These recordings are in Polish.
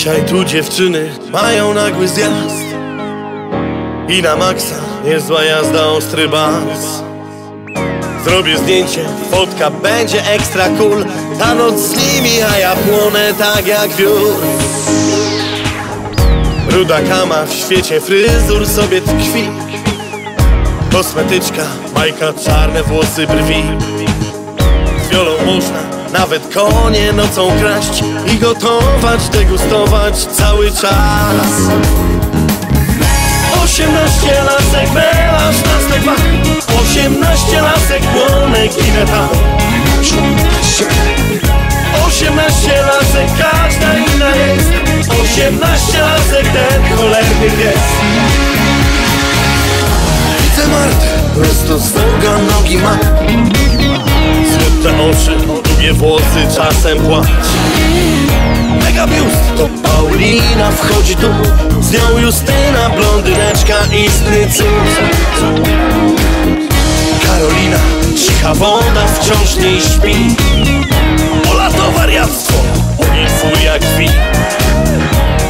Dzisiaj tu dziewczyny mają nagły zjazd. I na maksa niezła jazda, ostry bas. Zrobię zdjęcie, fotka będzie ekstra cool. Ta noc z nimi, a ja płonę tak jak wiór. Ruda kama w świecie fryzur sobie tkwi. Kosmetyczka, bajka, czarne włosy, brwi. Z wiolą można nawet konie nocą kraść I gotować, degustować cały czas. Osiemnaście lasek, melanż na stepach Osiemnaście lasek, płonek i metal Osiemnaście lasek, każda inna jest. Osiemnaście lasek, ten cholerny pies długie włosy, czasem płacz Mega biust, to Paulina wchodzi tu. Z nią Justyna, blondyneczka, istny cud Karolina, cicha woda, wciąż nie śpi. Ola to wariactwo, u niej furia krwi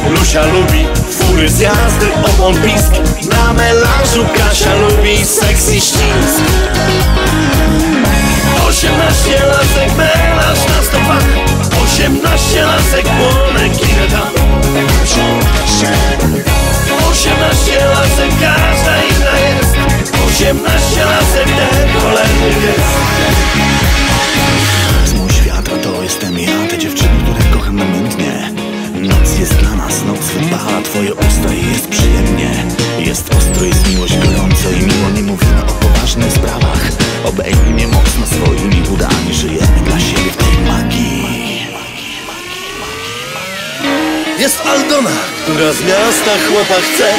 Lusia lubi fury zjazdy, opon pisk Na melanżu Kasia lubi sexy ścisk Płonek i metal Osiemnaście lasek, każda inna jest. Osiemnaście lasek, ten cholerny jest jest mój to jestem ja. Te dziewczyny, które kocham namiętnie. Noc jest dla nas, noc wypala. Twoje usta i jest przyjemnie. Jest ostro, jest miłość gorąco I miło nie Jest Aldona, która z miasta chłopa chce.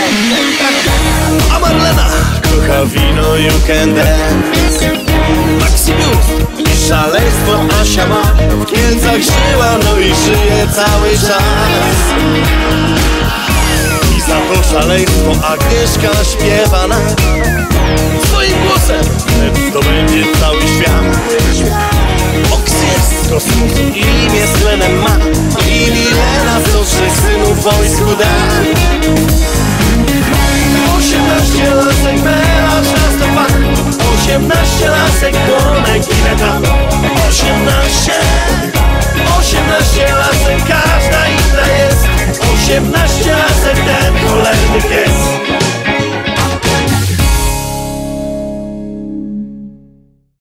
A Marlena kocha wino, you can dance Maximus i szaleństwo Asia ma. W Kielcach żyła, no i żyje cały czas. I za to szaleństwo Agnieszka śpiewa nam Swoim głosem. Wnet zdobędzie cały świat. Oks jest z kosmosu i imię z tlenem wojsku da. 18 lasek, melarz na stopach 18 lasek, konek i leta 18 18 lasek, każda inna jest. 18 lasek, ten cholerny pies.